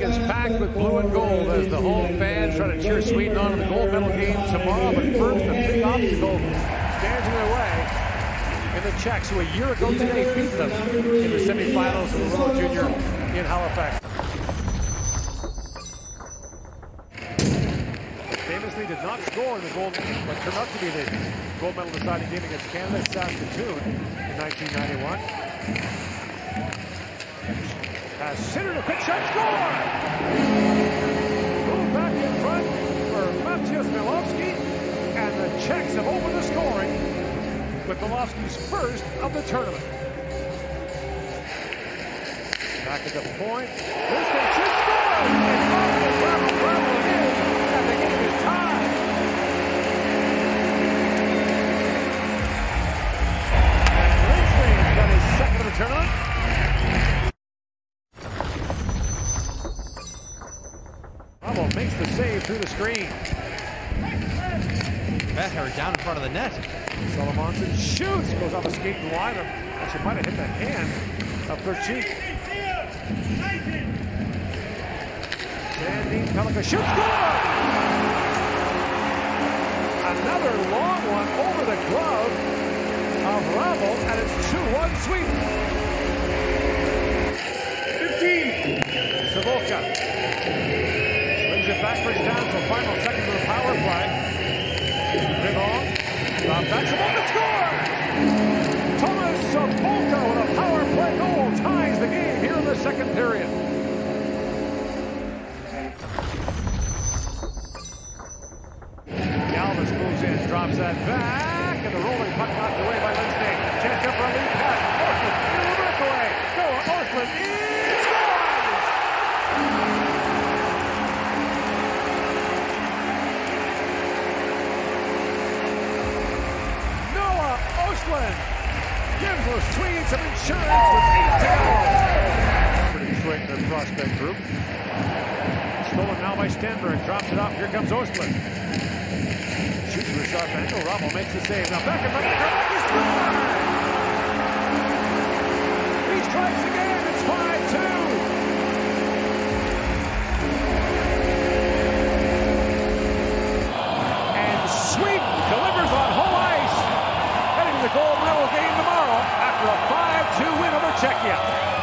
packed with blue and gold as the home fans try to cheer Sweden on in the gold medal game tomorrow. But first, a big obstacle stands in their way in the Czechs, who a year ago today beat them in the semifinals of the World Junior in Halifax. Famously did not score in the gold, but turned out to be the gold medal deciding game against Canada at Saskatoon in 1991. Has centered a pitch shot, score! Move back in front for Matyas Melovsky, and the Czechs have opened the scoring with Melovsky's first of the tournament. Back at the point. This thing should score! Makes the save through the screen. Better down in front of the net. Salomonsson shoots, goes off a skating line. Actually might have hit the hand of Perchik. Sandin Pellikka shoots, score! Another long one over the glove of Ramo, and it's 2-1 Sweden. Brings it backwards down to a final second of the power play. Rivon, drop back, Savoka score! Thomas Savoka with a power play goal ties the game here in the second period. Galvas moves in, drops that back, and the rolling puck knocked away by Lindstein. Gives the Swedes some insurance with eight to. For Detroit and their prospect group. Stolen now by Stenberg. Drops it off. Here comes Östlund. Shoots with a sharp angle. Ramo makes the save. Now back in front. He strikes Czechia.